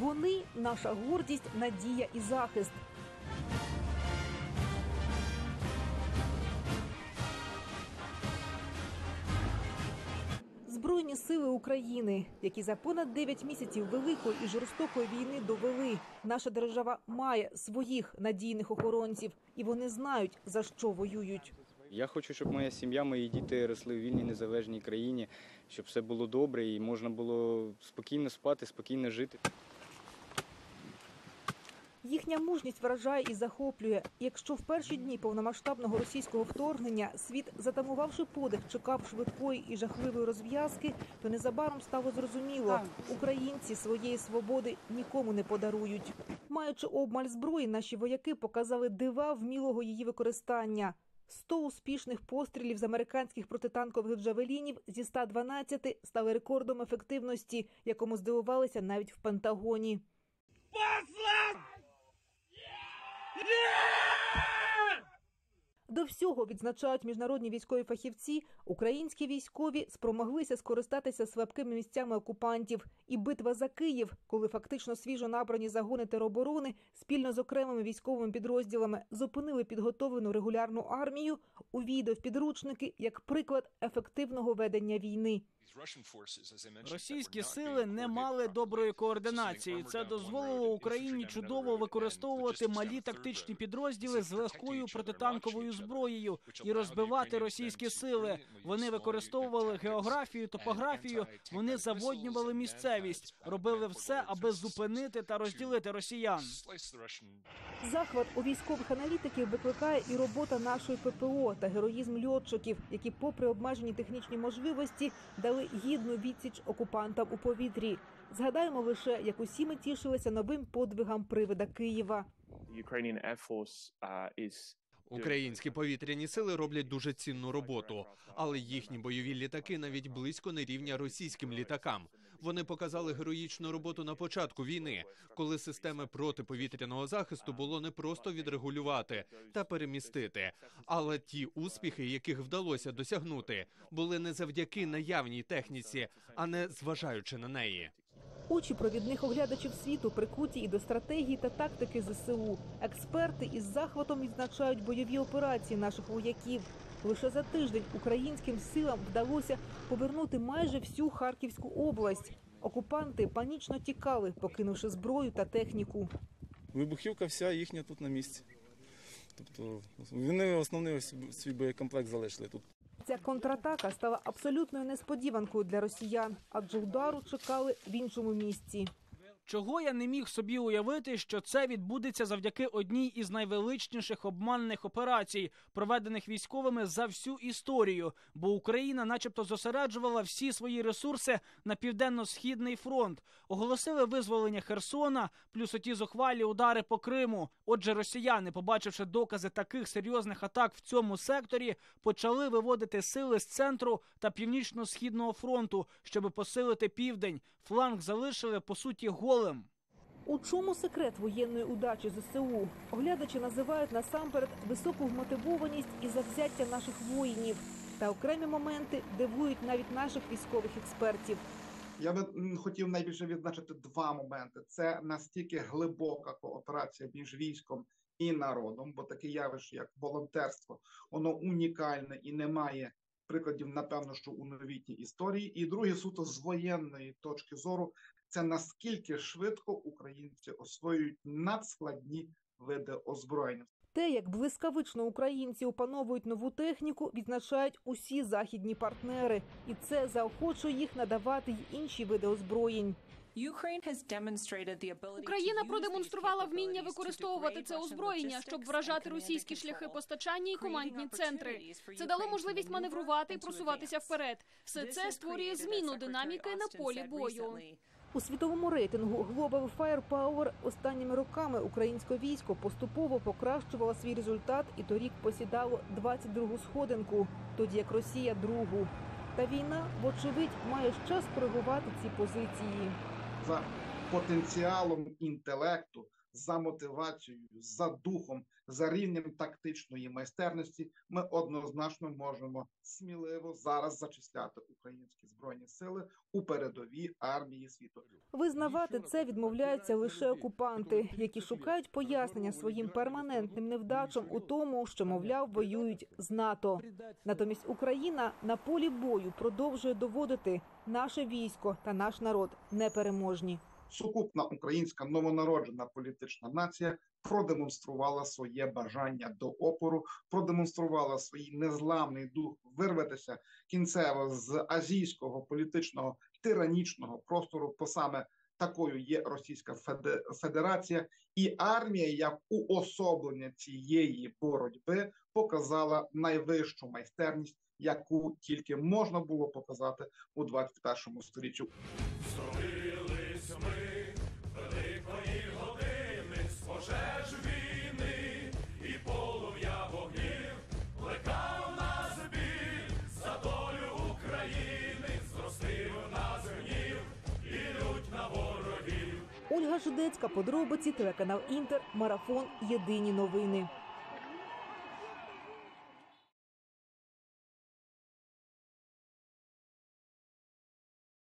Вони наша гордість, надія і захист. Збройні сили України, які за понад 9 місяців великої і жорстокої війни довели, наша держава має своїх надійних охоронців, і вони знають за що воюють. Я хочу, щоб моя сім'я, мої діти росли в вільній незалежній країні, щоб все було добре і можна було спокійно спати, спокійно жити. Їхня мужність вражає і захоплює. Якщо в перші дні повномасштабного російського вторгнення світ, затамувавши подих, чекав швидкої і жахливої розв'язки, то незабаром стало зрозуміло, українці своєї свободи нікому не подарують. Маючи обмаль зброї, наші вояки показали дива вмілого її використання. 100 успішних пострілів з американських протитанкових джавелінів зі 112 стали рекордом ефективності, якому здивувалися навіть в Пентагоні. Yeah! До всього відзначають міжнародні військові фахівці. Українські військові спромоглися скористатися слабкими місцями окупантів. І битва за Київ, коли фактично свіжо набрані загони тероборони спільно з окремими військовими підрозділами зупинили підготовлену регулярну армію, увійде в підручники як приклад ефективного ведення війни. Російські сили не мали доброї координації. Це дозволило Україні чудово використовувати малі тактичні підрозділи з легкою протитанковою зброєю і розбивати російські сили. Вони використовували географію, топографію. Вони заводнювали місцевість, робили все, аби зупинити та розділити росіян. Захват у військових аналітиків викликає і робота нашої ППО та героїзм льотчиків, які, попри обмежені технічні можливості, дали гідну відсіч окупантам у повітрі. Згадаємо лише, як усі ми тішилися новим подвигам привида Києва. Ukrainian Air Force uh, is Українські повітряні сили роблять дуже цінну роботу, але їхні бойові літаки навіть близько не рівня російським літакам. Вони показали героїчну роботу на початку війни, коли системи протиповітряного захисту було не просто відрегулювати та перемістити. Але ті успіхи, яких вдалося досягнути, були не завдяки наявній техніці, а не зважаючи на неї. Очі провідних оглядачів світу прикуті і до стратегії та тактики ЗСУ. Експерти із захватом відзначають бойові операції наших вояків. Лише за тиждень українським силам вдалося повернути майже всю Харківську область. Окупанти панічно тікали, покинувши зброю та техніку. Вибухівка вся їхня тут на місці. Тобто вони основний свій боєкомплект залишили тут. Ця контратака стала абсолютною несподіванкою для росіян, адже удару чекали в іншому місці. Чого я не міг собі уявити, що це відбудеться завдяки одній із найвеличніших обманних операцій, проведених військовими за всю історію, бо Україна, начебто, зосереджувала всі свої ресурси на південно-східний фронт, оголосили визволення Херсона, плюс оті зухвалі удари по Криму. Отже, росіяни, побачивши докази таких серйозних атак в цьому секторі, почали виводити сили з центру та північно-східного фронту, щоб посилити південь. Фланг залишили по суті голим. У чому секрет воєнної удачі ЗСУ? Оглядачі називають насамперед високу вмотивованість і завзяття наших воїнів. Та окремі моменти дивують навіть наших військових експертів. Я би хотів найбільше відзначити два моменти: це настільки глибока кооперація між військом і народом, бо таке явище, як волонтерство, воно унікальне і немає прикладів, напевно, що у новітній історії. І друге, суто з воєнної точки зору, це наскільки швидко українці освоюють надскладні види озброєння. Те, як блискавично українці опановують нову техніку, відзначають усі західні партнери, і це заохочує їх надавати й інші види озброєнь. Україна продемонструвала вміння використовувати це озброєння, щоб вражати російські шляхи постачання і командні центри. Це дало можливість маневрувати і просуватися вперед. Все це створює зміну динаміки на полі бою. У світовому рейтингу Global Firepower останніми роками українське військо поступово покращувало свій результат і торік посідало 22-гу сходинку, тоді як Росія другу. Та війна, вочевидь, має ще скоригувати ці позиції. За потенціалом інтелекту, за мотивацією, за духом, за рівнем тактичної майстерності, ми однозначно можемо сміливо зараз зачисляти українські збройні сили у передовій армії світу. Визнавати це відмовляються лише окупанти, які шукають пояснення своїм перманентним невдачам у тому, що мовляв воюють з НАТО. Натомість Україна на полі бою продовжує доводити наше військо та наш народ непереможні. Сукупна українська новонароджена політична нація продемонструвала своє бажання до опору, продемонструвала свій незламний дух вирватися кінцево з азійського політичного тиранічного простору, по саме такою є Російська Федерація, і армія, як уособлення цієї боротьби, показала найвищу майстерність, яку тільки можна було показати у 21 столітті. Ольга подробиці, телеканал Інтер, марафон. Єдині новини.